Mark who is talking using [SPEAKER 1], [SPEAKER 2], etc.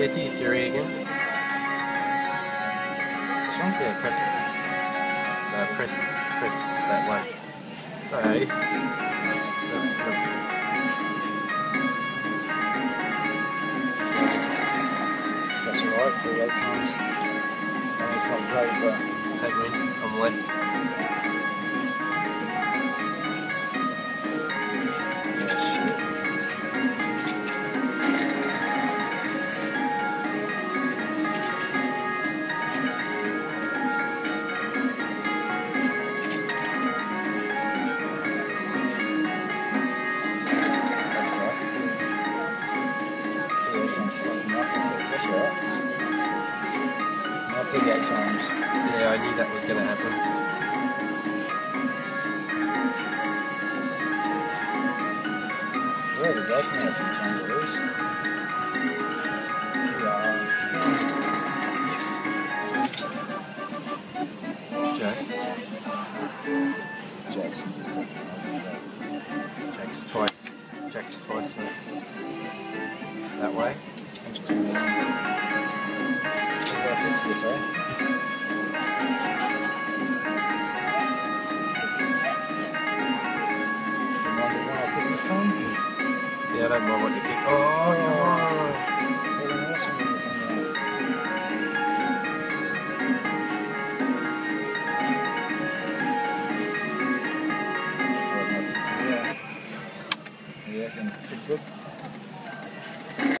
[SPEAKER 1] Your theory again.
[SPEAKER 2] One?
[SPEAKER 1] Yeah, press it. No, press press that way. Hey.
[SPEAKER 2] That's alright, 38 times. I mean, it's not great, but
[SPEAKER 1] Take me on the left.
[SPEAKER 2] 38 times.
[SPEAKER 1] Yeah, I knew that was going to happen.
[SPEAKER 2] Where the guy can have some kangaroos? Yeah.
[SPEAKER 1] Jacks.
[SPEAKER 2] Jackson.
[SPEAKER 1] Jacks twice. Jacks twice. Right? That way.
[SPEAKER 2] Tiara bawa titik. Oh, ya.
[SPEAKER 1] Yeah, I can pick.